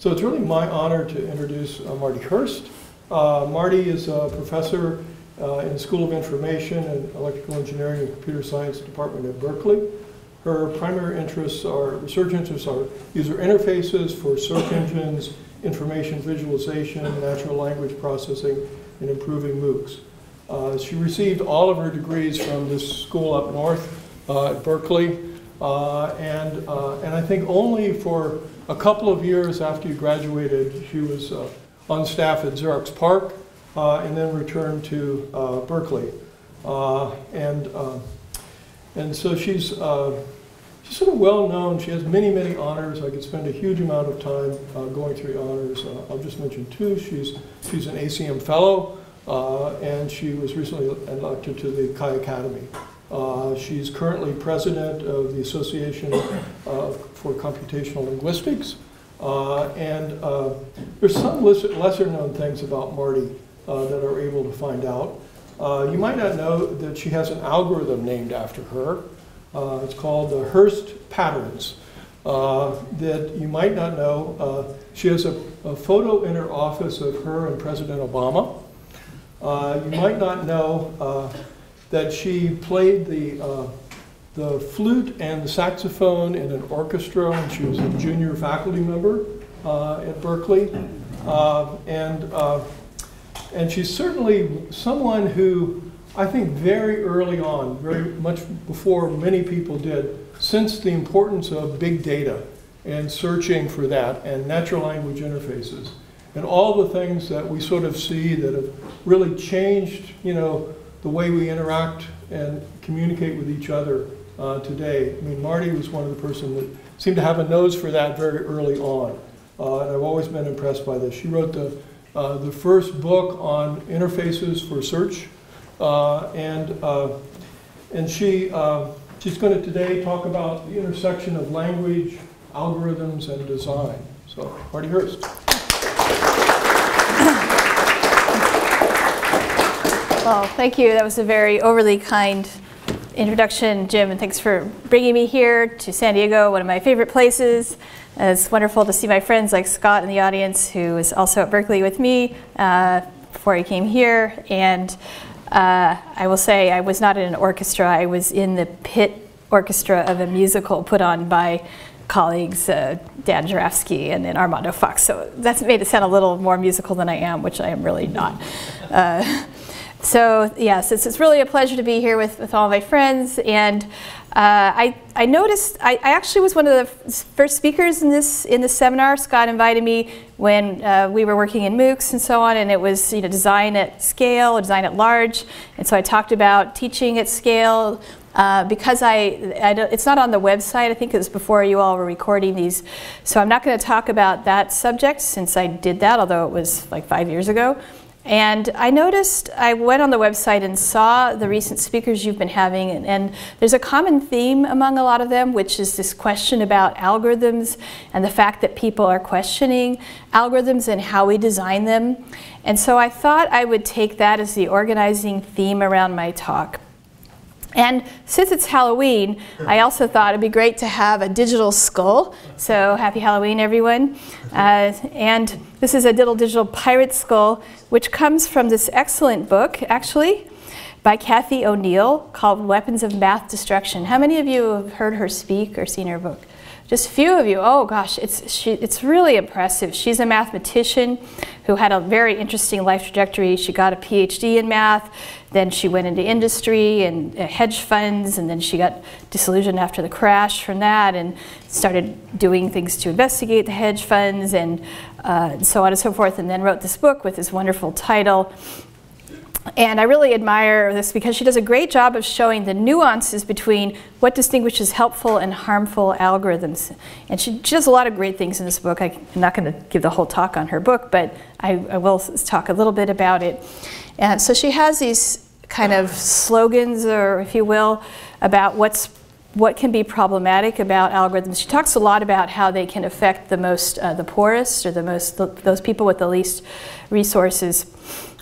So it's really my honor to introduce uh, Marti Hearst. Uh, Marti is a professor uh, in the School of Information and Electrical Engineering and Computer Science Department at Berkeley. Her primary interests are, research interests are user interfaces for search engines, information visualization, natural language processing, and improving MOOCs. Uh, she received all of her degrees from this school up north uh, at Berkeley, uh, and, uh, and I think only for a couple of years after you graduated, she was uh, on staff at Xerox PARC uh, and then returned to Berkeley. and and so she's, uh, she's sort of well known. She has many, many honors. I could spend a huge amount of time uh, going through honors. Uh, I'll just mention two. She's, she's an ACM fellow, uh, and she was recently elected to the CHI Academy. Uh, she's currently president of the Association uh, for Computational Linguistics. and there's some lesser known things about Marti that are able to find out. Uh, you might not know that she has an algorithm named after her. Uh, it's called the Hearst Patterns. Uh, that you might not know. Uh, she has a, a, photo in her office of her and President Obama. Uh, you might not know uh, that she played the, uh, the flute and the saxophone in an orchestra when she was a junior faculty member uh, at Berkeley. Uh, and and she's certainly someone who I think very early on, very much before many people did, sensed the importance of big data and searching for that and natural language interfaces and all the things that we sort of see that have really changed, you know, the way we interact and communicate with each other uh, today. I mean, Marti was one of the person that seemed to have a nose for that very early on. Uh, and I've always been impressed by this. She wrote the uh, the first book on interfaces for search. Uh, and, uh, and she, uh, she's going to today talk about the intersection of language, algorithms, and design. So, Marti Hearst. Well, thank you. That was a very overly kind introduction, Jim, and thanks for bringing me here to San Diego, one of my favorite places. It's wonderful to see my friends like Scott in the audience, who was also at Berkeley with me uh, before he came here. And uh, I will say I was not in an orchestra, I was in the pit orchestra of a musical put on by colleagues uh, Dan Jurafsky and then Armando Fox. So that's made it sound a little more musical than I am, which I am really not. So yes, it's, it's really a pleasure to be here with, with all my friends. And uh, I, I noticed, I, I, actually was one of the first speakers in this, in this seminar. Scott invited me when uh, we were working in MOOCs and so on, and it was you know, design at scale, design at large. And so I talked about teaching at scale, uh, because I, I it's not on the website, I think it was before you all were recording these. So I'm not going to talk about that subject since I did that, although it was like five years ago. And I noticed, I went on the website and saw the recent speakers you've been having, and, and, there's a common theme among a lot of them, which is this question about algorithms and the fact that people are questioning algorithms and how we design them. And so I thought I would take that as the organizing theme around my talk. And since it's Halloween, I also thought it'd be great to have a digital skull. So happy Halloween, everyone. Uh, and this is a little digital pirate skull, which comes from this excellent book, actually, by Cathy O'Neil called Weapons of Math Destruction. How many of you have heard her speak or seen her book? Just a few of you. Oh gosh, it's, she, it's really impressive. She's a mathematician who had a very interesting life trajectory. She got a PhD in math, then she went into industry and uh, hedge funds, and then she got disillusioned after the crash from that and started doing things to investigate the hedge funds and uh, so on and so forth, and then wrote this book with this wonderful title, and I really admire this because she does a great job of showing the nuances between what distinguishes helpful and harmful algorithms. And she, she does a lot of great things in this book. I, am not going to give the whole talk on her book, but I, I will talk a little bit about it. And so she has these kind of slogans, or if you will, about what's what can be problematic about algorithms. She talks a lot about how they can affect the most, uh, the poorest, or the most, those people with the least resources.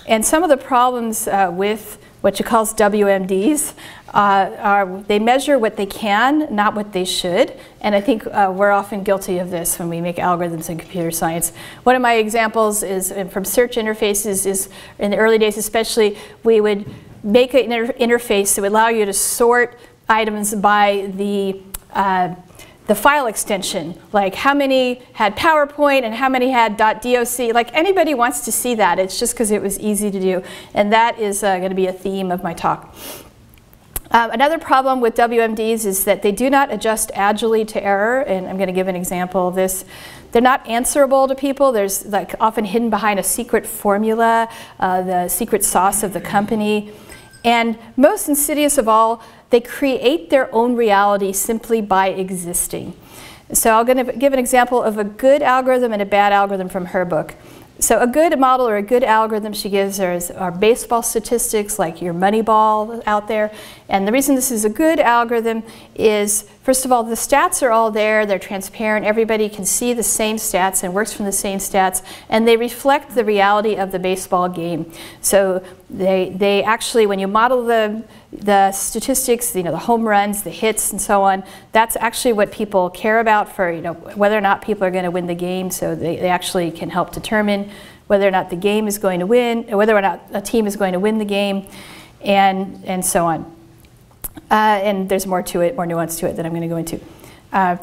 And some of the problems uh, with what she calls WMDs. Uh, are, they measure what they can, not what they should. And I think uh, we're often guilty of this when we make algorithms in computer science. One of my examples is uh, from search interfaces is in the early days especially, we would make an inter interface that would allow you to sort items by the uh, the file extension, like how many had PowerPoint and how many had .doc. Like anybody wants to see that. It's just because it was easy to do. And that is uh, going to be a theme of my talk. Um, another problem with WMDs is that they do not adjust agilely to error, and I'm going to give an example of this. They're not answerable to people. There's like often hidden behind a secret formula, uh, the secret sauce of the company. And most insidious of all, they create their own reality simply by existing. So I'm going to give an example of a good algorithm and a bad algorithm from her book. So a good model or a good algorithm she gives are, are baseball statistics like your Moneyball out there. And the reason this is a good algorithm is, first of all, the stats are all there. They're transparent. Everybody can see the same stats and works from the same stats. And they reflect the reality of the baseball game. So they, they actually, when you model the the statistics, you know, the home runs, the hits, and so on, that's actually what people care about for, you know, whether or not people are going to win the game. So they, they actually can help determine whether or not the game is going to win, whether or not a team is going to win the game, and, and so on. Uh, and there's more to it, more nuance to it that I'm going to go into. Uh,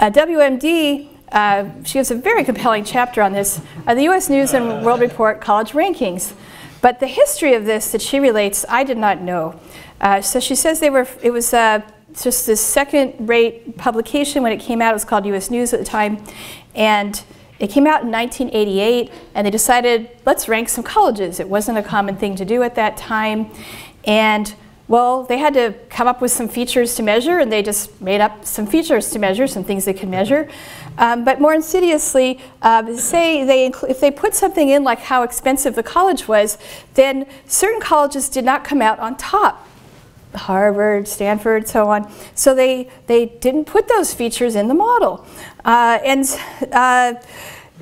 WMD, uh, she has a very compelling chapter on this. Uh, the U.S. News and World Report college rankings. But the history of this that she relates, I did not know. Uh, so she says they were, it was uh, just this second rate publication when it came out. It was called US News at the time. And it came out in 1988, and they decided, let's rank some colleges. It wasn't a common thing to do at that time. And well, they had to come up with some features to measure, and they just made up some features to measure, some things they could measure. Um, but more insidiously, uh, say they if they put something in like how expensive the college was, then certain colleges did not come out on top. Harvard, Stanford, so on. So they, they didn't put those features in the model. Uh, and uh,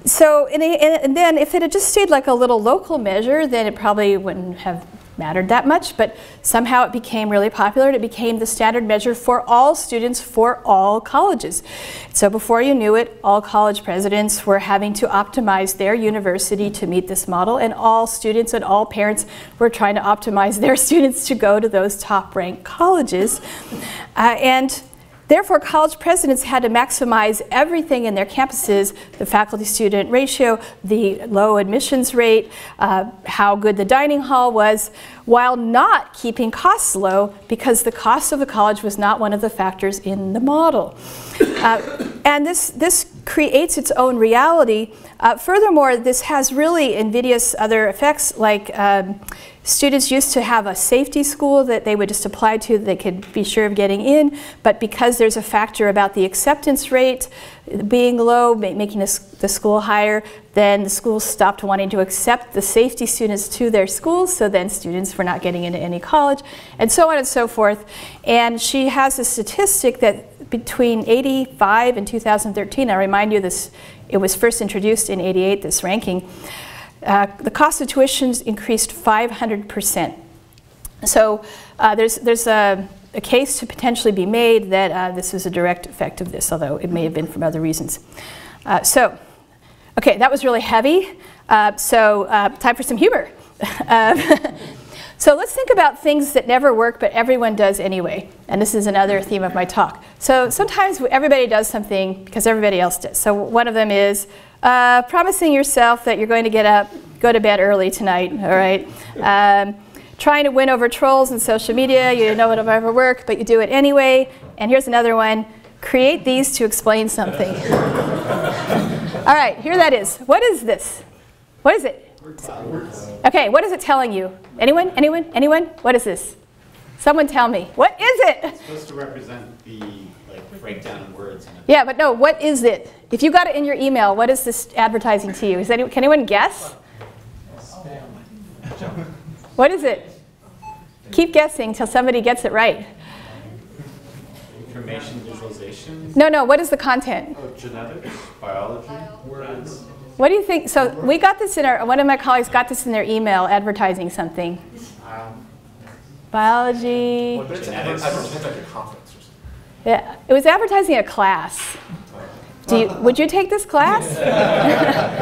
so, and, and, then if it had just stayed like a little local measure, then it probably wouldn't have mattered that much, but somehow it became really popular. It became the standard measure for all students for all colleges. So before you knew it, all college presidents were having to optimize their university to meet this model, and all students and all parents were trying to optimize their students to go to those top ranked colleges. Uh, and Therefore, college presidents had to maximize everything in their campuses, the faculty-student ratio, the low admissions rate, uh, how good the dining hall was, while not keeping costs low because the cost of the college was not one of the factors in the model. Uh, and this, this creates its own reality. Uh, furthermore, this has really invidious other effects like um, Students used to have a safety school that they would just apply to, they could be sure of getting in, but because there's a factor about the acceptance rate being low, making the school higher, then the schools stopped wanting to accept the safety students to their schools, so then students were not getting into any college, and so on and so forth. And she has a statistic that between 85 and 2013, I remind you this, it was first introduced in 88, this ranking, uh, the cost of tuitions increased 500%. So uh, there's, there's a, a, case to potentially be made that uh, this is a direct effect of this, although it may have been from other reasons. Uh, so, okay, that was really heavy. Uh, so time for some humor. so let's think about things that never work, but everyone does anyway. And this is another theme of my talk. So sometimes everybody does something because everybody else does. So one of them is uh, promising yourself that you're going to get up, go to bed early tonight, all right? Um, trying to win over trolls in social media, you know it'll never work, but you do it anyway. And here's another one, create these to explain something. all right, here that is. What is this? What is it? Okay, what is it telling you? Anyone? Anyone? Anyone? What is this? Someone tell me. What is it? It's supposed to represent the like breakdown of words. Yeah, but no, what is it? If you got it in your email, what is this advertising to you? Is anyone, can anyone guess? What is it? Keep guessing till somebody gets it right. Information visualization? No, no, what is the content? Oh, genetics, biology, words. What do you think? So we got this in our, one of my colleagues got this in their email advertising something. Um, biology. Well, it's Genetics. advertising like a conference or something. Yeah, it was advertising a class. Do you, would you take this class?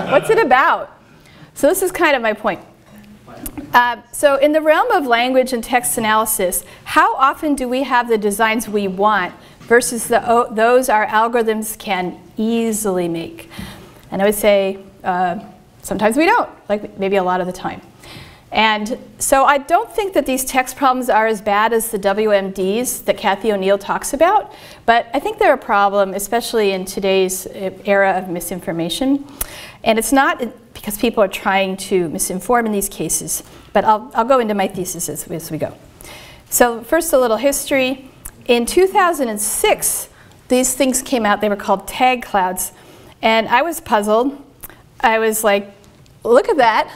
What's it about? So this is kind of my point. Uh, so in the realm of language and text analysis, how often do we have the designs we want versus the, those our algorithms can easily make? And I would say uh, sometimes we don't, like maybe a lot of the time. And so I don't think that these text problems are as bad as the WMDs that Cathy O'Neil talks about, but I think they're a problem, especially in today's uh, era of misinformation. And it's not because people are trying to misinform in these cases, but I'll, I'll go into my thesis as, as we go. So first, a little history. In 2006, these things came out. They were called tag clouds. And I was puzzled. I was like, look at that.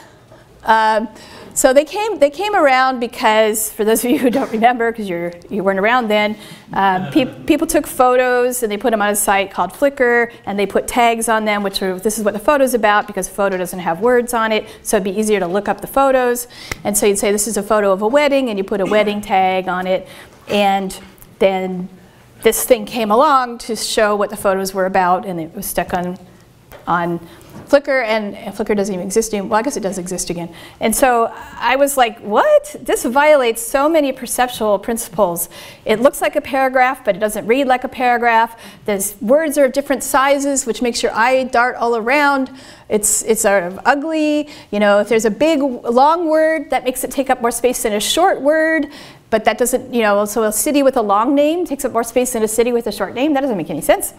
Um, so they came, they came around because, for those of you who don't remember, because you're, you weren't around then, uh, pe- people took photos and they put them on a site called Flickr, and they put tags on them, which are, this is what the photo's about, because photo doesn't have words on it, so it'd be easier to look up the photos. And so you'd say, this is a photo of a wedding, and you put a wedding tag on it, and then this thing came along to show what the photos were about, and it was stuck on, on Flickr, and, and Flickr doesn't even exist anymore. Well, I guess it does exist again. And so I was like, what? This violates so many perceptual principles. It looks like a paragraph, but it doesn't read like a paragraph. The words are of different sizes, which makes your eye dart all around. It's, it's sort of ugly. You know, if there's a big, long word, that makes it take up more space than a short word. But that doesn't, you know, so a city with a long name takes up more space than a city with a short name. That doesn't make any sense.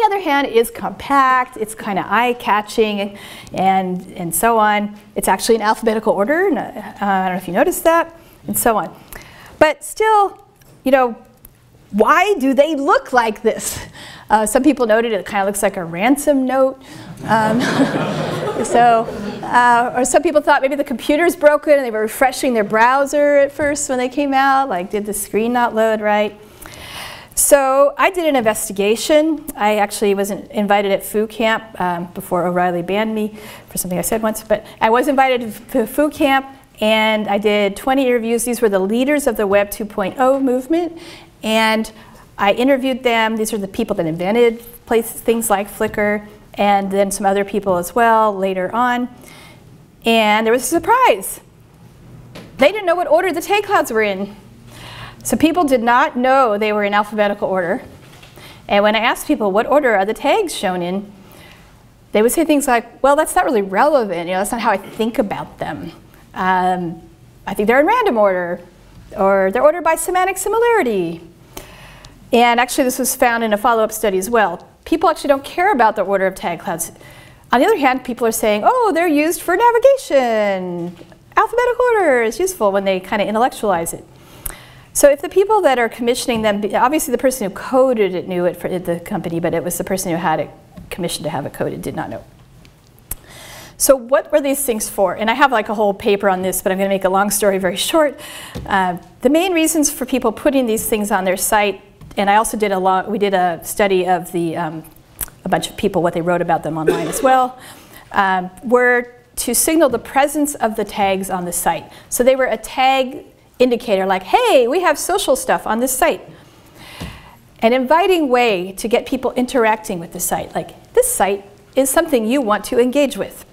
The other hand, is compact, it's kind of eye-catching, and, and so on. It's actually in alphabetical order, and, uh, I don't know if you noticed that, and so on. But still, you know, why do they look like this? Uh, some people noted it kind of looks like a ransom note. Um, so, uh, or some people thought maybe the computer's broken and they were refreshing their browser at first when they came out, like did the screen not load right? So I did an investigation. I actually was invited at Foo Camp um, before O'Reilly banned me for something I said once, but I was invited to Foo Camp and I did 20 interviews. These were the leaders of the Web 2.0 movement and I interviewed them. These are the people that invented places, things like Flickr and then some other people as well later on. And there was a surprise. They didn't know what order the tag clouds were in. So people did not know they were in alphabetical order. And when I asked people, what order are the tags shown in? They would say things like, well, that's not really relevant. You know, that's not how I think about them. Um, I think they're in random order, or they're ordered by semantic similarity. And actually, this was found in a follow-up study as well. People actually don't care about the order of tag clouds. On the other hand, people are saying, oh, they're used for navigation. Alphabetical order is useful when they kind of intellectualize it. So if the people that are commissioning them, obviously the person who coded it knew it for the company, but it was the person who had it commissioned to have it coded did not know. So what were these things for? And I have like a whole paper on this, but I'm going to make a long story very short. Uh, the main reasons for people putting these things on their site, and I also did a long, we did a study of the um, a bunch of people what they wrote about them online as well, um, were to signal the presence of the tags on the site. So they were a tag indicator like, hey, we have social stuff on this site. An inviting way to get people interacting with the site, like this site is something you want to engage with.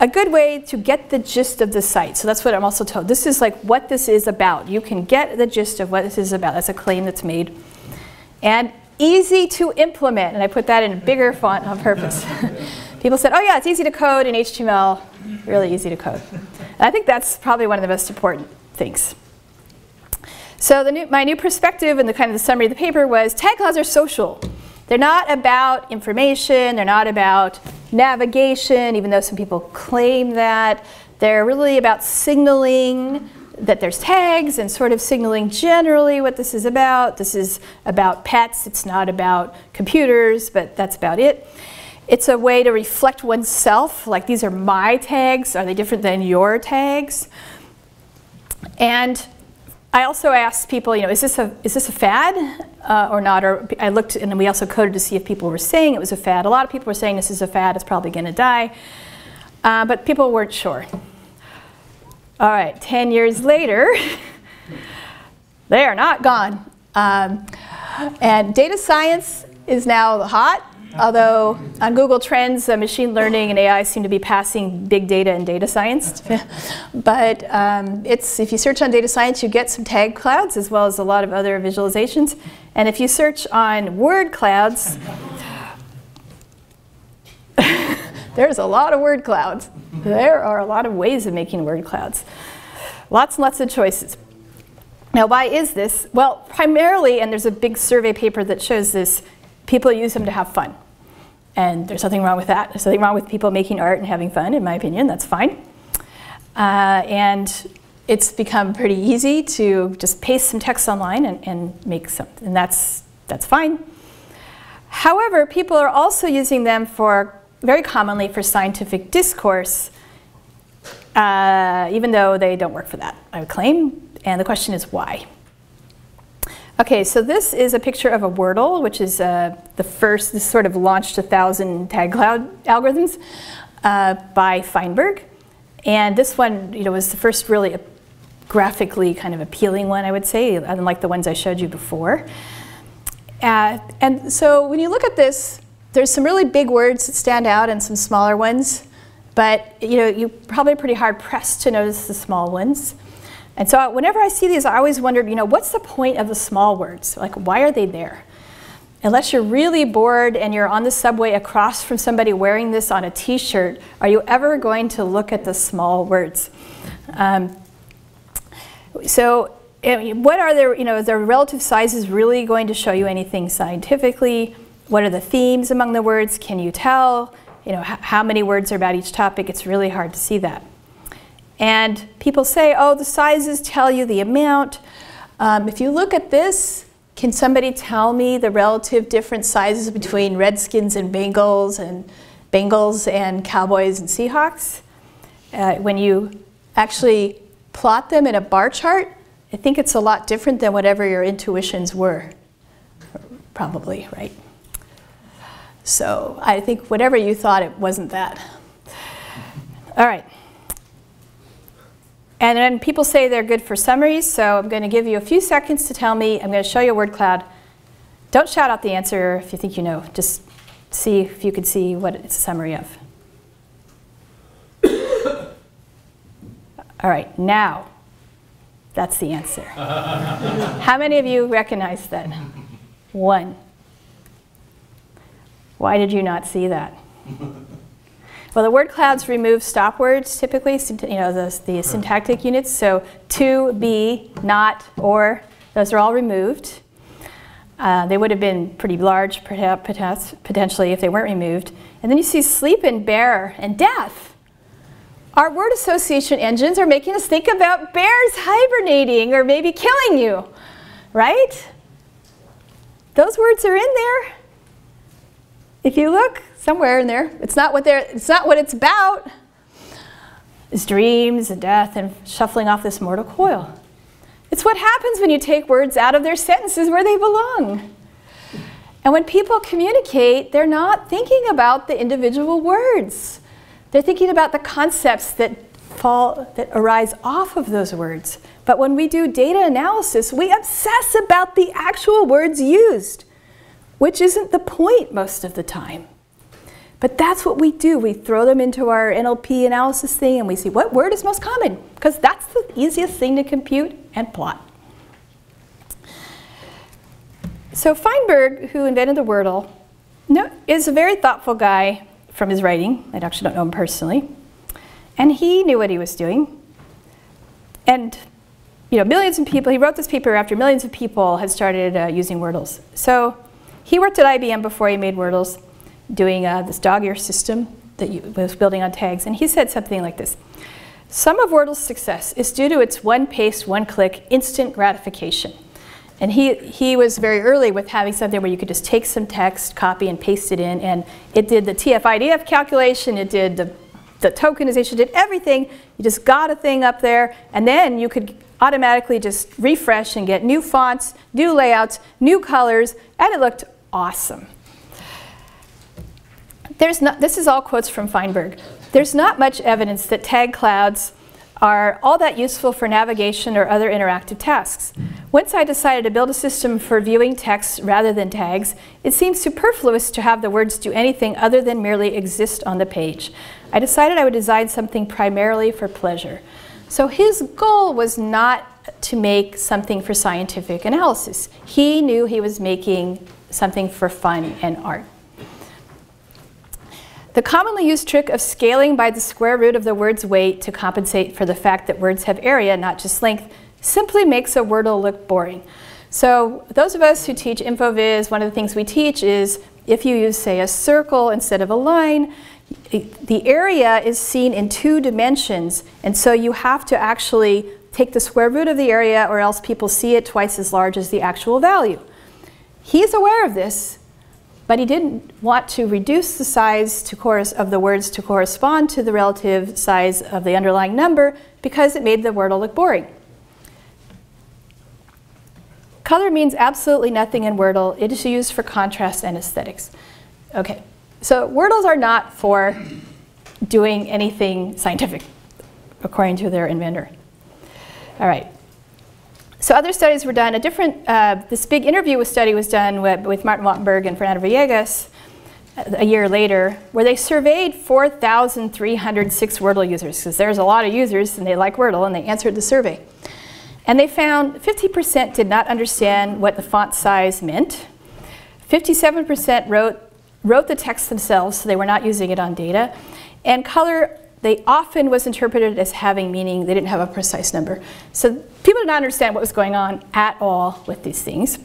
A good way to get the gist of the site, so that's what I'm also told. This is like what this is about. You can get the gist of what this is about. That's a claim that's made. And easy to implement, and I put that in a bigger font on purpose. People said, oh yeah, it's easy to code in HTML, really easy to code. And I think that's probably one of the most important things. So new, my new perspective and the kind of the summary of the paper was tag clouds are social. They're not about information, they're not about navigation, even though some people claim that. They're really about signaling that there's tags and sort of signaling generally what this is about. This is about pets, it's not about computers, but that's about it. It's a way to reflect oneself, like these are my tags, are they different than your tags? And I also asked people, you know, is this a, is this a fad uh, or not? Or I looked, and we also coded to see if people were saying it was a fad. A lot of people were saying this is a fad, it's probably going to die. Uh, but people weren't sure. All right, 10 years later, they are not gone. Um, and data science is now hot, although on Google Trends, uh, machine learning and AI seem to be passing big data and data science. but um, it's, if you search on data science, you get some tag clouds as well as a lot of other visualizations. And if you search on word clouds, there's a lot of word clouds. There are a lot of ways of making word clouds. Lots and lots of choices. Now, why is this? Well, primarily, and there's a big survey paper that shows this, people use them to have fun. And there's nothing wrong with that. There's nothing wrong with people making art and having fun, in my opinion. That's fine. Uh, and it's become pretty easy to just paste some text online and, and make something, and that's, that's fine. However, people are also using them for, very commonly for scientific discourse, uh, even though they don't work for that, I would claim. And the question is why? Okay, so this is a picture of a Wordle, which is uh, the first, this sort of launched a thousand tag cloud algorithms uh, by Feinberg. And this one, you know, was the first really graphically kind of appealing one, I would say, unlike the ones I showed you before. Uh, and so when you look at this, there's some really big words that stand out and some smaller ones. But you know, you're probably pretty hard pressed to notice the small ones. And so whenever I see these, I always wondered, you know, what's the point of the small words? Like, why are they there? Unless you're really bored and you're on the subway across from somebody wearing this on a t-shirt, are you ever going to look at the small words? Um, so what are their, you know, their relative sizes really going to show you anything scientifically? What are the themes among the words? Can you tell? You know, how many words are about each topic? It's really hard to see that. And people say, oh, the sizes tell you the amount. Um, if you look at this, can somebody tell me the relative different sizes between Redskins and Bengals and Bengals and Cowboys and Seahawks? Uh, when you actually plot them in a bar chart, I think it's a lot different than whatever your intuitions were, probably, right? So I think whatever you thought, it wasn't that. All right. And then people say they're good for summaries, so I'm going to give you a few seconds to tell me. I'm going to show you a word cloud. Don't shout out the answer if you think you know. Just see if you can see what it's a summary of. All right, now, that's the answer. How many of you recognize that? One. Why did you not see that? Well, the word clouds remove stop words typically, you know, the, the syntactic units. So to, be, not, or, those are all removed. Uh, they would have been pretty large perhaps, potentially if they weren't removed. And then you see sleep and bear and death. Our word association engines are making us think about bears hibernating or maybe killing you, right? Those words are in there. If you look, somewhere in there. It's not what they're, it's not what it's about. It's dreams and death and shuffling off this mortal coil. It's what happens when you take words out of their sentences where they belong. And when people communicate, they're not thinking about the individual words. They're thinking about the concepts that fall that arise off of those words. But when we do data analysis, we obsess about the actual words used, which isn't the point most of the time. But that's what we do. We throw them into our NLP analysis thing and we see what word is most common, because that's the easiest thing to compute and plot. So Feinberg, who invented the Wordle, is a very thoughtful guy from his writing. I actually don't know him personally. And he knew what he was doing. And you know, millions of people, he wrote this paper after millions of people had started uh, using Wordles. So he worked at IBM before he made Wordles doing uh, this Dogear system that you, was building on tags, and he said something like this. Some of Wordle's success is due to its one paste, one click, instant gratification. And he, he was very early with having something where you could just take some text, copy, and paste it in, and it did the TF-IDF calculation, it did the, the tokenization, did everything. You just got a thing up there, and then you could automatically just refresh and get new fonts, new layouts, new colors, and it looked awesome. There's not, this is all quotes from Feinberg. There's not much evidence that tag clouds are all that useful for navigation or other interactive tasks. Once I decided to build a system for viewing text rather than tags, it seemed superfluous to have the words do anything other than merely exist on the page. I decided I would design something primarily for pleasure. So his goal was not to make something for scientific analysis. He knew he was making something for fun and art. The commonly used trick of scaling by the square root of the word's weight to compensate for the fact that words have area, not just length, simply makes a Wordle look boring. So those of us who teach InfoVis, one of the things we teach is if you use, say, a circle instead of a line, the area is seen in two dimensions, and so you have to actually take the square root of the area or else people see it twice as large as the actual value. He's aware of this, but he didn't want to reduce the size of the words to correspond to the relative size of the underlying number because it made the Wordle look boring. Color means absolutely nothing in Wordle. It is used for contrast and aesthetics. Okay, so Wordles are not for doing anything scientific, according to their inventor. All right. So other studies were done. A different, uh, this big interview study was done with, with Martin Wattenberg and Fernanda Viégas a year later, where they surveyed 4,306 Wordle users, because there's a lot of users and they like Wordle, and they answered the survey. And they found 50% did not understand what the font size meant. 57% wrote, wrote the text themselves, so they were not using it on data. And color they often was interpreted as having meaning. They didn't have a precise number. So people did not understand what was going on at all with these things.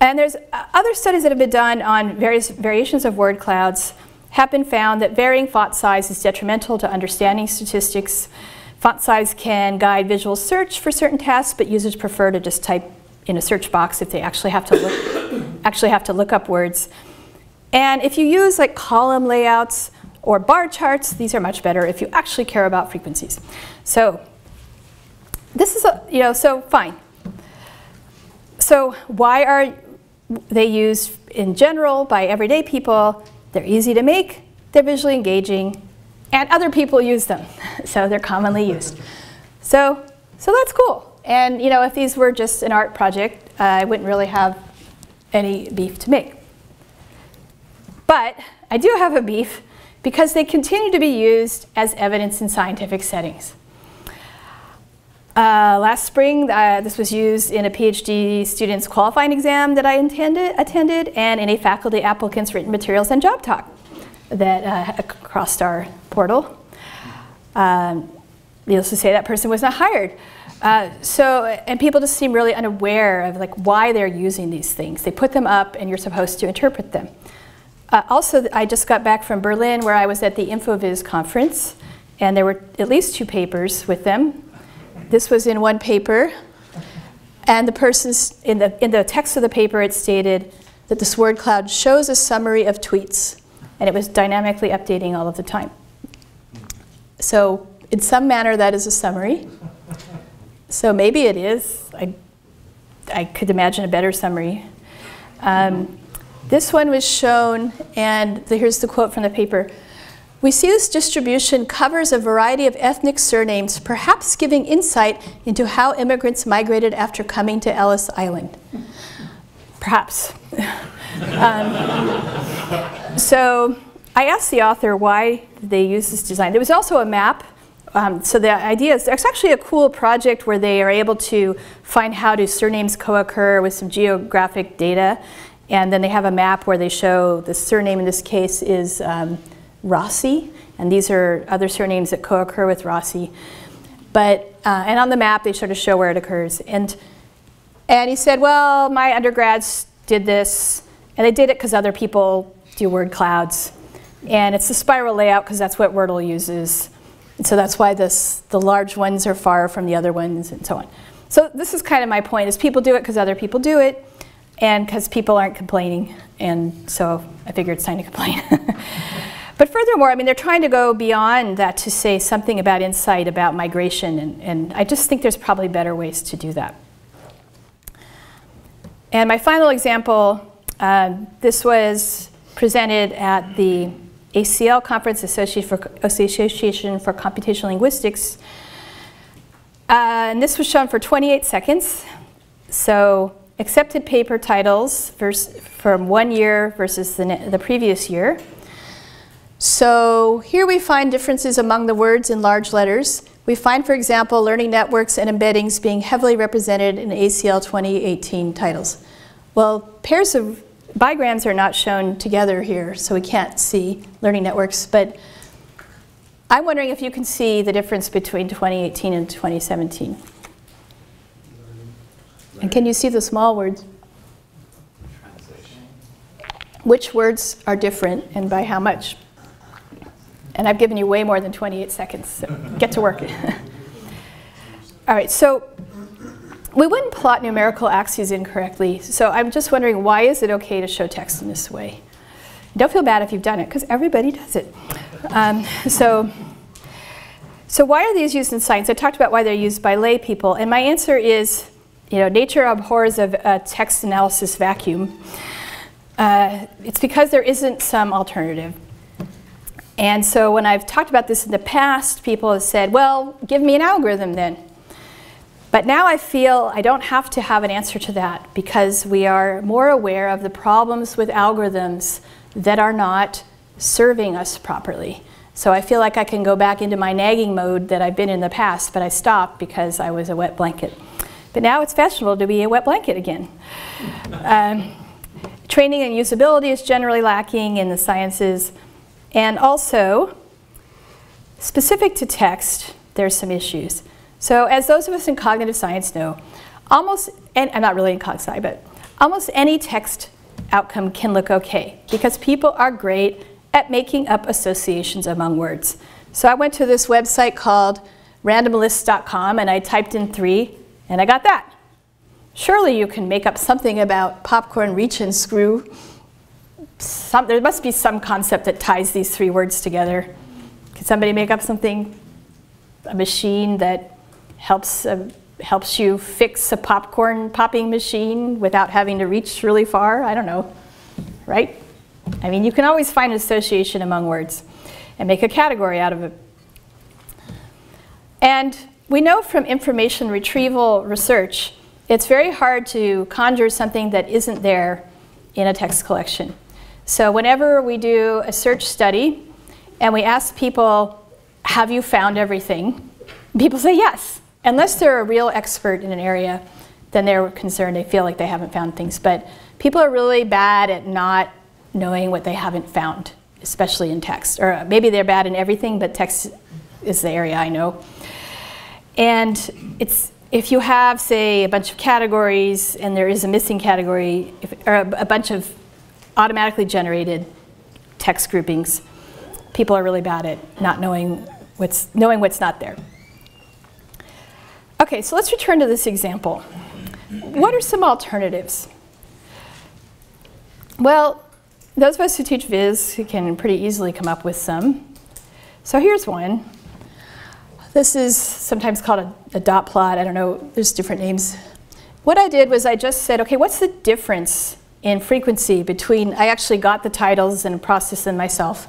And there's uh, other studies that have been done on various variations of word clouds have been found that varying font size is detrimental to understanding statistics. Font size can guide visual search for certain tasks, but users prefer to just type in a search box if they actually have to look, actually have to look up words. And if you use like column layouts, or bar charts, these are much better if you actually care about frequencies. So this is, a, you know, so fine. So why are they used in general by everyday people? They're easy to make, they're visually engaging, and other people use them. So they're commonly used. So, so that's cool. And you know, if these were just an art project, uh, I wouldn't really have any beef to make. But I do have a beef because they continue to be used as evidence in scientific settings. Uh, last spring, uh, this was used in a PhD student's qualifying exam that I intended, attended and in a faculty applicant's written materials and job talk that uh, crossed our portal. Um, needless to say, that person was not hired. Uh, so, and people just seem really unaware of like why they're using these things. They put them up and you're supposed to interpret them. Uh, also, I just got back from Berlin where I was at the InfoVis conference, and there were at least two papers with them. This was in one paper, and the person's, in the, in the text of the paper, it stated that this word cloud shows a summary of tweets, and it was dynamically updating all of the time. So, in some manner, that is a summary. So maybe it is. I, I could imagine a better summary. Um, this one was shown, and here's the quote from the paper. We see this distribution covers a variety of ethnic surnames, perhaps giving insight into how immigrants migrated after coming to Ellis Island. Perhaps. um, so I asked the author why they use this design. There was also a map. Um, so the idea is there's actually a cool project where they are able to find how do surnames co-occur with some geographic data. And then they have a map where they show the surname in this case is um, Rossi, and these are other surnames that co-occur with Rossi. But, uh, and on the map they sort of show where it occurs. And, and he said, well, my undergrads did this, and they did it because other people do word clouds. And it's the spiral layout because that's what Wordle uses. And so that's why this, the large ones are far from the other ones and so on. So this is kind of my point, is people do it because other people do it and because people aren't complaining, and so I figured it's time to complain. but furthermore, I mean, they're trying to go beyond that to say something about insight, about migration, and, and I just think there's probably better ways to do that. And my final example, uh, this was presented at the ACL Conference Association for, Association for Computational Linguistics. Uh, and this was shown for 28 seconds. So accepted paper titles from one year versus the, the previous year. So here we find differences among the words in large letters. We find, for example, learning networks and embeddings being heavily represented in ACL 2018 titles. Well, pairs of bigrams are not shown together here, so we can't see learning networks, but I'm wondering if you can see the difference between 2018 and 2017. And can you see the small words? Which words are different and by how much? And I've given you way more than 28 seconds, so get to work. All right, so we wouldn't plot numerical axes incorrectly, so I'm just wondering why is it okay to show text in this way? Don't feel bad if you've done it, because everybody does it. Um, so, so why are these used in science? I talked about why they're used by lay people, and my answer is, you know, nature abhors a, a text analysis vacuum. Uh, it's because there isn't some alternative. And so when I've talked about this in the past, people have said, well, give me an algorithm then. But now I feel I don't have to have an answer to that because we are more aware of the problems with algorithms that are not serving us properly. So I feel like I can go back into my nagging mode that I've been in the past, but I stopped because I was a wet blanket. But now it's fashionable to be a wet blanket again. Um, training and usability is generally lacking in the sciences. And also, specific to text, there's some issues. So as those of us in cognitive science know, almost, and I'm not really in cog sci, but almost any text outcome can look okay because people are great at making up associations among words. So I went to this website called randomlist.com and I typed in three and I got that. Surely you can make up something about popcorn, reach, and screw. Some, there must be some concept that ties these three words together. Can somebody make up something, a machine that helps, uh, helps you fix a popcorn popping machine without having to reach really far? I don't know, right? I mean, you can always find an association among words and make a category out of it. And we know from information retrieval research, it's very hard to conjure something that isn't there in a text collection. So whenever we do a search study and we ask people, have you found everything? People say yes. Unless they're a real expert in an area, then they're concerned, they feel like they haven't found things. But people are really bad at not knowing what they haven't found, especially in text. Or maybe they're bad in everything, but text is the area I know. And it's, if you have, say, a bunch of categories and there is a missing category, if, or a, a bunch of automatically generated text groupings, people are really bad at not knowing what's, knowing what's not there. Okay, so let's return to this example. What are some alternatives? Well, those of us who teach Viz can pretty easily come up with some. So here's one. This is sometimes called a, a, dot plot. I don't know, there's different names. What I did was I just said, okay, what's the difference in frequency between, I actually got the titles and processed them myself.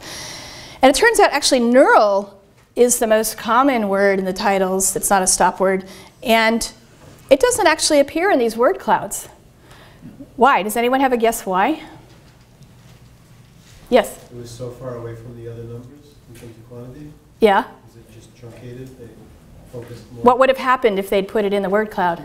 And it turns out actually neural is the most common word in the titles. It's not a stop word. And it doesn't actually appear in these word clouds. Why? Does anyone have a guess why? Yes? It was so far away from the other numbers in terms of quantity? Yeah? Is it just truncated? They focused more? What would have happened if they'd put it in the word cloud?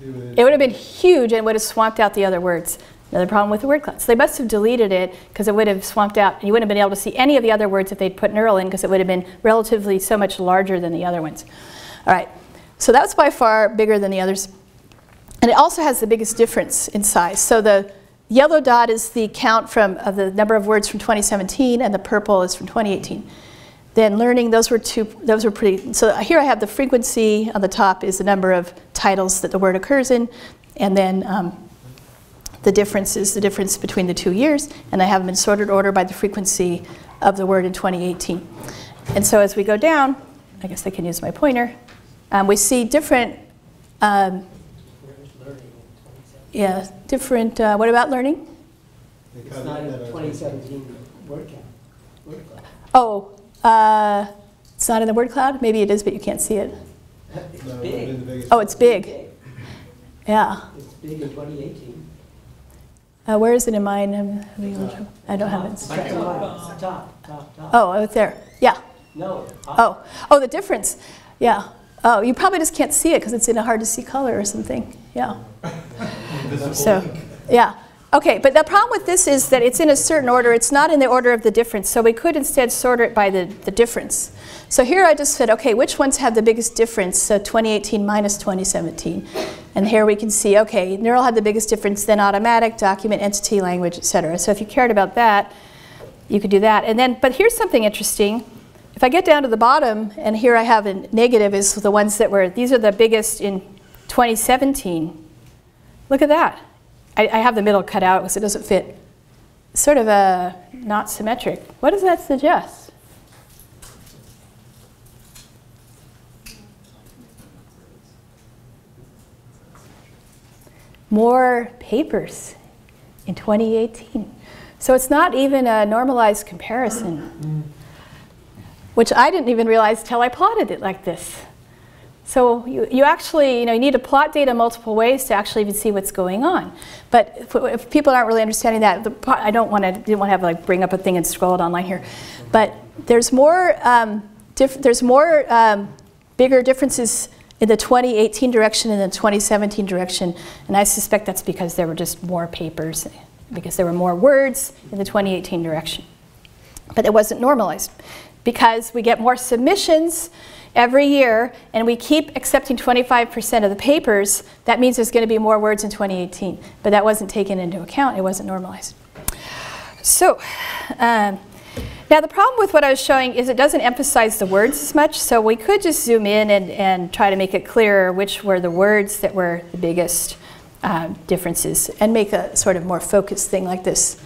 It would- It would have been huge and would have swamped out the other words. Another problem with the word cloud. So they must have deleted it because it would have swamped out, and you wouldn't have been able to see any of the other words if they'd put neural in because it would have been relatively so much larger than the other ones. All right, so that was by far bigger than the others. And it also has the biggest difference in size. So the yellow dot is the count from of the number of words from 2017, and the purple is from 2018. Then learning, those were two, those were pretty, so here I have the frequency on the top is the number of titles that the word occurs in, and then um, the difference is the difference between the two years, and I have them in sorted order by the frequency of the word in 2018. And so as we go down, I guess I can use my pointer, um, we see different, um, yeah, different, uh, what about learning? It's not in 2017 word count. Word cloud. Oh, uh, it's not in the word cloud? Maybe it is, but you can't see it. It's No, it would've big. Oh, it's big. Yeah. It's big in 2018. Uh, where is it in mine? I'm having a trouble. I don't have it. Second line, top, top, top. Oh, oh, it's there. Yeah. No. up. Oh, oh, the difference. Yeah. Oh, you probably just can't see it because it's in a hard to see color or something. Yeah. So, yeah. Okay, but the problem with this is that it's in a certain order. It's not in the order of the difference. So we could instead sort it by the, the difference. So here I just said, okay, which ones have the biggest difference? So 2018 minus 2017. And here we can see, okay, neural had the biggest difference, then automatic, document, entity, language, et cetera. So if you cared about that, you could do that. And then, but here's something interesting. If I get down to the bottom, and here I have a negative is the ones that were, these are the biggest in 2017. Look at that. I, I have the middle cut out because it doesn't fit. Sort of a not symmetric. What does that suggest? More papers in 2018. So it's not even a normalized comparison, mm. which I didn't even realize till I plotted it like this. So you, you actually, you know, you need to plot data multiple ways to actually even see what's going on. But if, if people aren't really understanding that, the, I don't want to, didn't want to have like bring up a thing and scroll it online here. But there's more, um, there's more um, bigger differences in the 2018 direction and the 2017 direction, and I suspect that's because there were just more papers, because there were more words in the 2018 direction. But it wasn't normalized because we get more submissions every year and we keep accepting 25% of the papers, that means there's going to be more words in 2018. But that wasn't taken into account, it wasn't normalized. So, um, now the problem with what I was showing is it doesn't emphasize the words as much, so we could just zoom in and, and try to make it clearer which were the words that were the biggest um, differences and make a sort of more focused thing like this.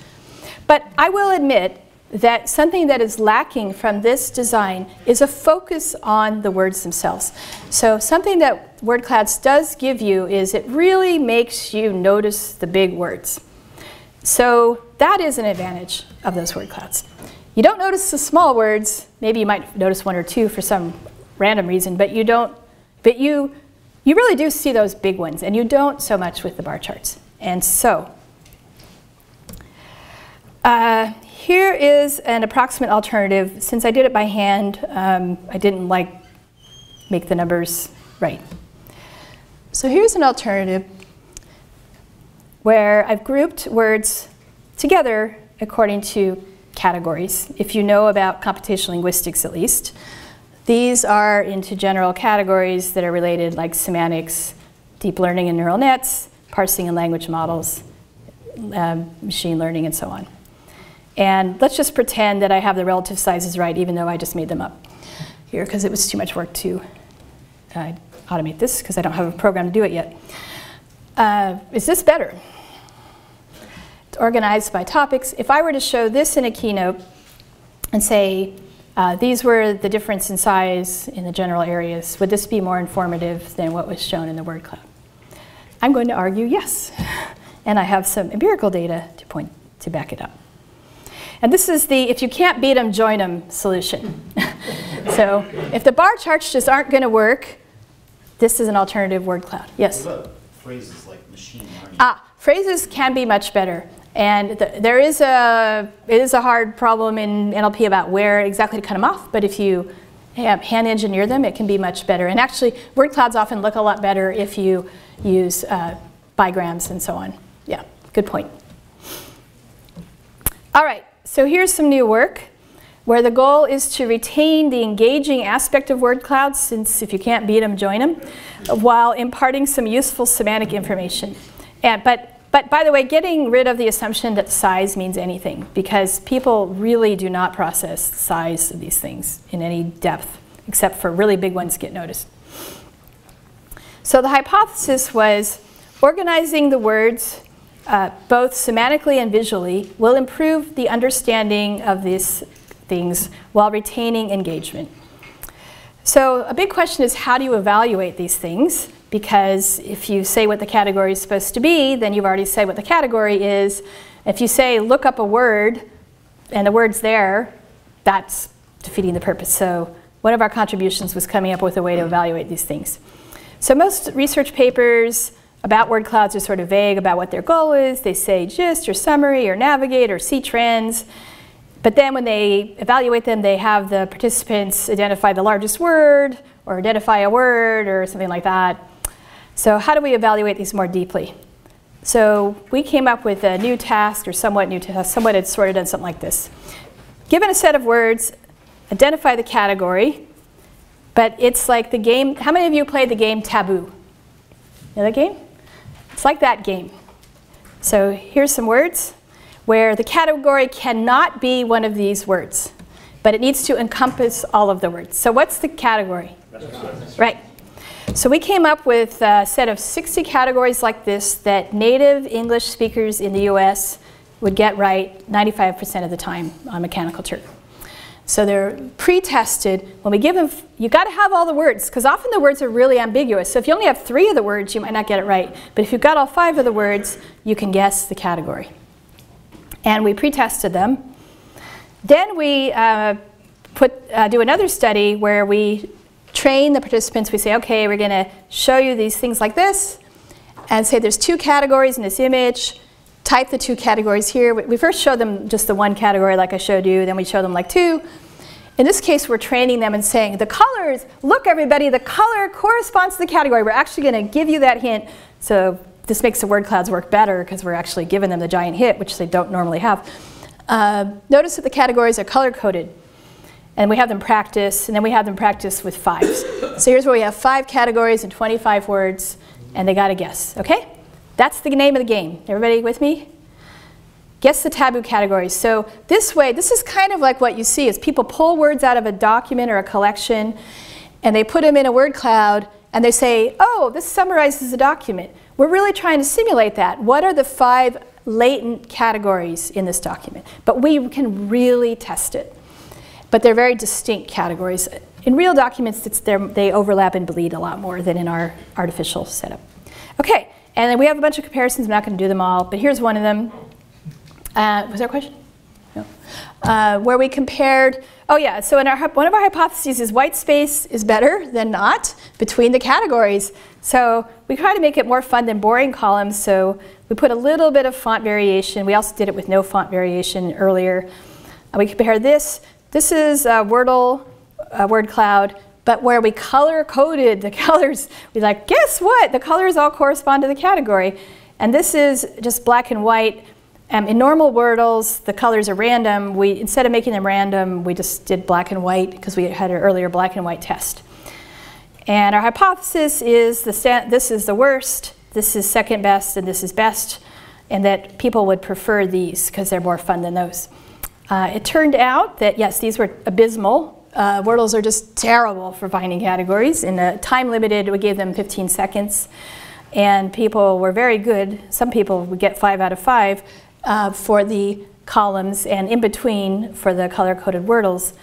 But I will admit that something that is lacking from this design is a focus on the words themselves. So something that word clouds does give you is it really makes you notice the big words. So that is an advantage of those word clouds. You don't notice the small words, maybe you might notice one or two for some random reason, but you don't, but you, you really do see those big ones, and you don't so much with the bar charts. And so, uh, here is an approximate alternative. Since I did it by hand, um, I didn't like make the numbers right. So here's an alternative where I've grouped words together according to categories. If you know about computational linguistics at least, these are into general categories that are related like semantics, deep learning and neural nets, parsing and language models, um, machine learning, and so on. And let's just pretend that I have the relative sizes right, even though I just made them up here because it was too much work to uh, automate this because I don't have a program to do it yet. Uh, is this better? It's organized by topics. If I were to show this in a keynote and say, uh, these were the difference in size in the general areas, would this be more informative than what was shown in the word cloud? I'm going to argue yes. And I have some empirical data to point to back it up. And this is the if you can't beat them, join them solution. so if the bar charts just aren't going to work, this is an alternative word cloud. Yes? What about phrases like machine learning? Ah, phrases can be much better. And th there is a, it is a hard problem in NLP about where exactly to cut them off, but if you hand engineer them, it can be much better. And actually, word clouds often look a lot better if you use uh, bigrams and so on. Yeah, good point. All right, so here's some new work where the goal is to retain the engaging aspect of word clouds, since if you can't beat them, join them, while imparting some useful semantic information. And, but, but by the way, getting rid of the assumption that size means anything, because people really do not process size of these things in any depth, except for really big ones get noticed. So the hypothesis was organizing the words uh, both semantically and visually will improve the understanding of these things while retaining engagement. So a big question is how do you evaluate these things? Because if you say what the category is supposed to be, then you've already said what the category is. If you say look up a word and the word's there, that's defeating the purpose. So one of our contributions was coming up with a way to evaluate these things. So most research papers about word clouds are sort of vague about what their goal is. They say gist or summary or navigate or see trends. But then when they evaluate them, they have the participants identify the largest word or identify a word or something like that. So how do we evaluate these more deeply? So we came up with a new task or somewhat new task. Someone had sort of done something like this. Given a set of words, identify the category, but it's like the game. How many of you played the game Taboo? You know that game? It's like that game. So here's some words where the category cannot be one of these words, but it needs to encompass all of the words. So what's the category? Right. So we came up with a set of 60 categories like this that native English speakers in the US would get right 95% of the time on Mechanical Turk. So they're pre-tested. When we give them, you've got to have all the words because often the words are really ambiguous. So if you only have three of the words, you might not get it right. But if you've got all five of the words, you can guess the category. And we pre-tested them. Then we uh, put, uh, do another study where we train the participants. We say, okay, we're going to show you these things like this, and say there's two categories in this image type the two categories here. We first show them just the one category like I showed you, then we show them like two. In this case, we're training them and saying, the colors, look everybody, the color corresponds to the category. We're actually going to give you that hint. So this makes the word clouds work better because we're actually giving them the giant hit, which they don't normally have. Uh, notice that the categories are color coded. And we have them practice, and then we have them practice with fives. so here's where we have five categories and 25 words, and they got to guess, okay? That's the name of the game. Everybody with me? Guess the taboo categories. So this way, this is kind of like what you see is people pull words out of a document or a collection and they put them in a word cloud and they say, oh, this summarizes the document. We're really trying to simulate that. What are the five latent categories in this document? But we can really test it. But they're very distinct categories. In real documents, they overlap and bleed a lot more than in our artificial setup. Okay, and then we have a bunch of comparisons. I'm not going to do them all, but here's one of them. Uh, was there a question? No. Uh, where we compared, oh yeah, so in our, one of our hypotheses is white space is better than not between the categories. So we try to make it more fun than boring columns, so we put a little bit of font variation. We also did it with no font variation earlier. Uh, we compare this. This is uh, Wordle, uh, word cloud but where we color coded the colors, we like, guess what? The colors all correspond to the category. And this is just black and white. Um, in normal Wordles, the colors are random. We, instead of making them random, we just did black and white because we had an earlier black and white test. And our hypothesis is the this is the worst, this is second best, and this is best, and that people would prefer these because they're more fun than those. Uh, it turned out that, yes, these were abysmal uh, Wordles are just terrible for finding categories. In a time limited, we gave them 15 seconds. And people were very good. Some people would get five out of five uh, for the columns and in between for the color-coded Wordles.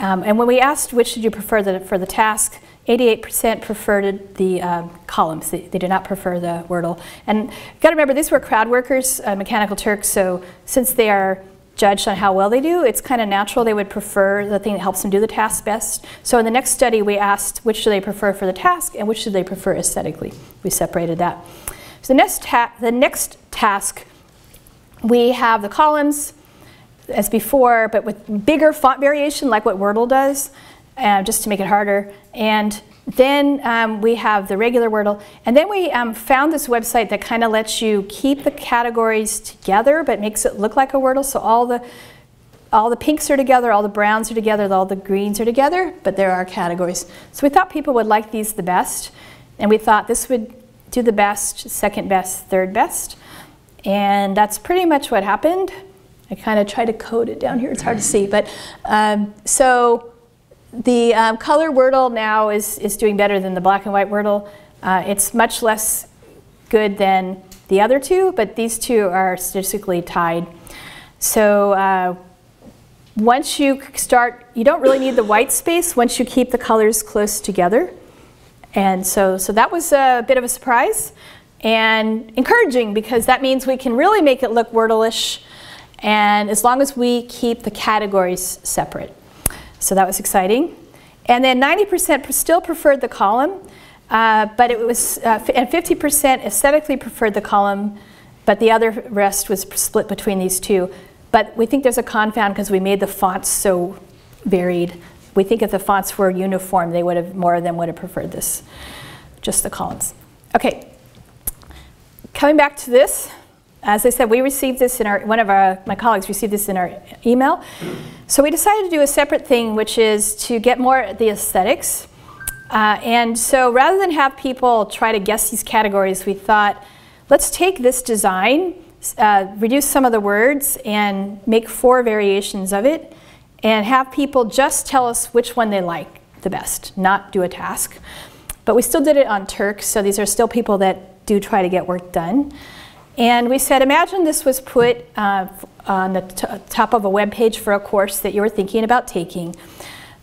Um, and when we asked which did you prefer the, for the task, 88% preferred the uh, columns. They, they, did not prefer the Wordle. And got to remember, these were crowd workers, uh, Mechanical Turks, so since they are judged on how well they do, it's kind of natural they would prefer the thing that helps them do the task best. So in the next study, we asked which do they prefer for the task and which do they prefer aesthetically. We separated that. So the next, the next task, we have the columns as before, but with bigger font variation like what Wordle does, uh, just to make it harder. And then um, we have the regular Wordle. And then we um, found this website that kind of lets you keep the categories together but makes it look like a Wordle. So all the, all the pinks are together, all the browns are together, all the greens are together, but there are categories. So we thought people would like these the best. And we thought this would do the best, second best, third best. And that's pretty much what happened. I kind of try to code it down here. It's hard to see. But um, so the um, color Wordle now is, is doing better than the black and white Wordle. Uh, it's much less good than the other two, but these two are statistically tied. So uh, once you start, you don't really need the white space once you keep the colors close together. And so, so that was a bit of a surprise and encouraging because that means we can really make it look Wordle-ish and as long as we keep the categories separate. So that was exciting. And then 90% still preferred the column, uh, but it was, uh, and 50% aesthetically preferred the column, but the other rest was split between these two. But we think there's a confound because we made the fonts so varied. We think if the fonts were uniform, they would have, more of them would have preferred this, just the columns. Okay, coming back to this, as I said, we received this in our, one of our, my colleagues received this in our email. So we decided to do a separate thing, which is to get more at the aesthetics. Uh, and so rather than have people try to guess these categories, we thought, let's take this design, uh, reduce some of the words, and make four variations of it, and have people just tell us which one they like the best, not do a task. But we still did it on Turk, so these are still people that do try to get work done. And we said, imagine this was put uh, on the top of a web page for a course that you were thinking about taking.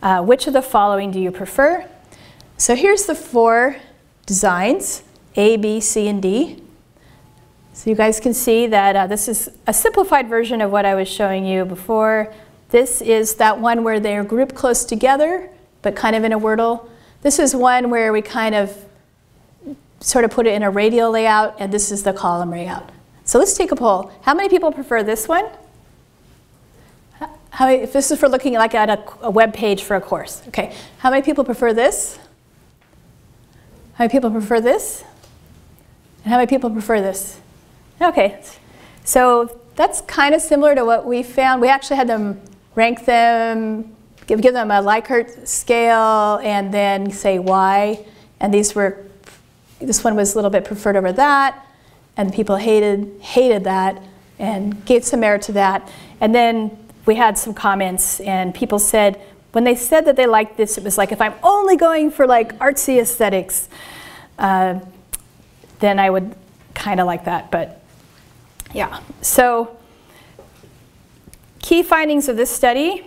Uh, which of the following do you prefer? So here's the four designs, A, B, C, and D. So you guys can see that uh, this is a simplified version of what I was showing you before. This is that one where they're grouped close together, but kind of in a wordle. This is one where we kind of sort of put it in a radial layout, and this is the column layout. So let's take a poll. How many people prefer this one? How many, if this is for looking like at a, a web page for a course, okay. How many people prefer this? How many people prefer this? And how many people prefer this? Okay, so that's kind of similar to what we found. We actually had them rank them, give, give them a Likert scale, and then say why. And these were this one was a little bit preferred over that, and people hated, hated that and gave some merit to that. And then we had some comments, and people said, when they said that they liked this, it was like, if I'm only going for like artsy aesthetics, uh, then I would kind of like that, but yeah. So key findings of this study,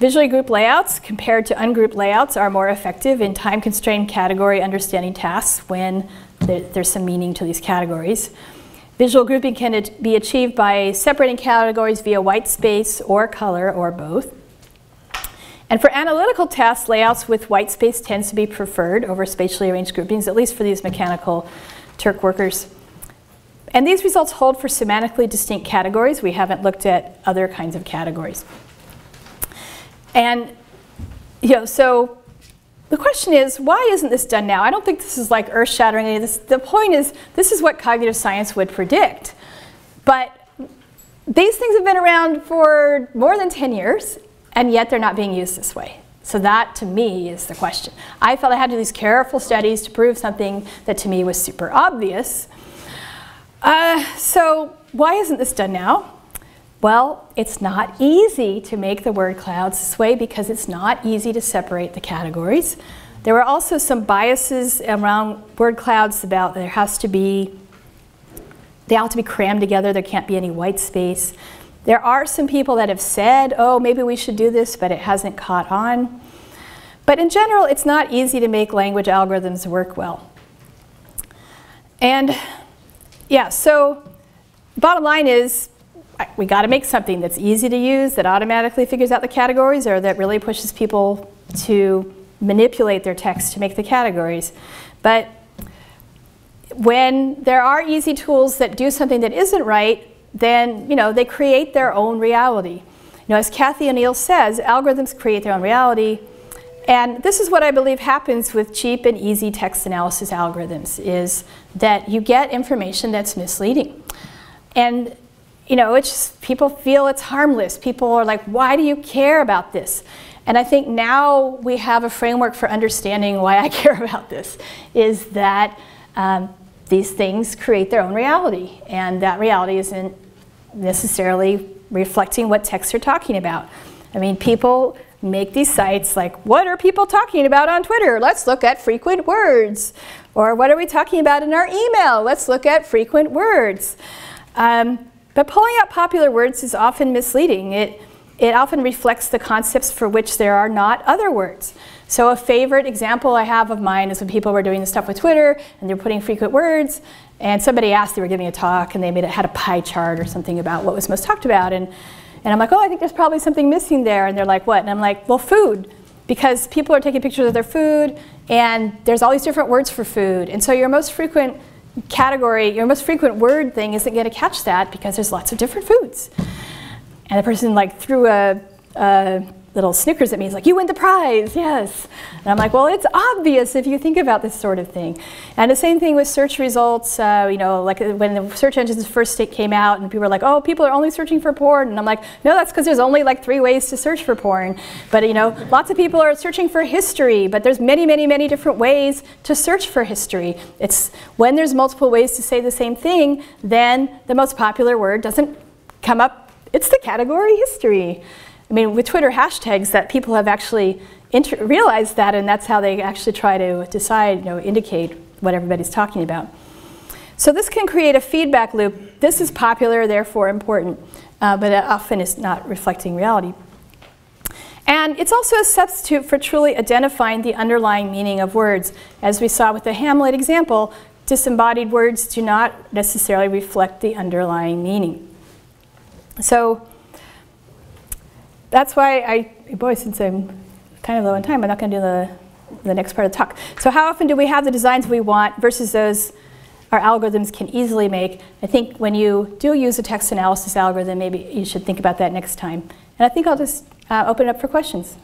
Visually grouped layouts compared to ungrouped layouts are more effective in time-constrained category understanding tasks when there's some meaning to these categories. Visual grouping can be achieved by separating categories via white space or color or both. And for analytical tasks, layouts with white space tends to be preferred over spatially arranged groupings, at least for these mechanical Turk workers. And these results hold for semantically distinct categories. We haven't looked at other kinds of categories. And, you know, so the question is, why isn't this done now? I don't think this is like earth-shattering. The point is, this is what cognitive science would predict. But these things have been around for more than 10 years, and yet they're not being used this way. So that, to me, is the question. I felt I had to do these careful studies to prove something that to me was super obvious. Uh, so why isn't this done now? Well, it's not easy to make the word clouds this way because it's not easy to separate the categories. There were also some biases around word clouds about there has to be, they have to be crammed together, there can't be any white space. There are some people that have said, oh, maybe we should do this, but it hasn't caught on. But in general, it's not easy to make language algorithms work well. And yeah, so bottom line is we got to make something that's easy to use, that automatically figures out the categories, or that really pushes people to manipulate their text to make the categories. But when there are easy tools that do something that isn't right, then you know they create their own reality. You know, as Cathy O'Neil says, algorithms create their own reality. And this is what I believe happens with cheap and easy text analysis algorithms, is that you get information that's misleading. And you know, it's just, people feel it's harmless. People are like, why do you care about this? And I think now we have a framework for understanding why I care about this, is that um, these things create their own reality. And that reality isn't necessarily reflecting what texts are talking about. I mean, people make these sites like, what are people talking about on Twitter? Let's look at frequent words. Or what are we talking about in our email? Let's look at frequent words. Um, but pulling out popular words is often misleading. It, it often reflects the concepts for which there are not other words. So a favorite example I have of mine is when people were doing this stuff with Twitter and they're putting frequent words and somebody asked, they were giving a talk and they made it, had a pie chart or something about what was most talked about and And I'm like, oh, I think there's probably something missing there. And they're like, what? And I'm like, well, food. Because people are taking pictures of their food, and there's all these different words for food. And so your most frequent category, your most frequent word thing isn't going to catch that because there's lots of different foods. And the person like threw a, a little Snickers at me. He's like, "You win the prize, yes." And I'm like, "Well, it's obvious if you think about this sort of thing." And the same thing with search results. Uh, you know, like when the search engines first came out, and people were like, "Oh, people are only searching for porn," and I'm like, "No, that's because there's only like three ways to search for porn." But you know, lots of people are searching for history, but there's many, many, many different ways to search for history. It's when there's multiple ways to say the same thing, then the most popular word doesn't come up. It's the category history. I mean, with Twitter hashtags, that people have actually realized that, and that's how they actually try to decide, you know, indicate what everybody's talking about. So this can create a feedback loop. This is popular, therefore important, uh, but it often is not reflecting reality. And it's also a substitute for truly identifying the underlying meaning of words. As we saw with the Hamlet example, disembodied words do not necessarily reflect the underlying meaning. So that's why I, boy, since I'm kind of low on time, I'm not going to do the, the next part of the talk. So how often do we have the designs we want versus those our algorithms can easily make? I think when you do use a text analysis algorithm, maybe you should think about that next time. And I think I'll just uh, open it up for questions.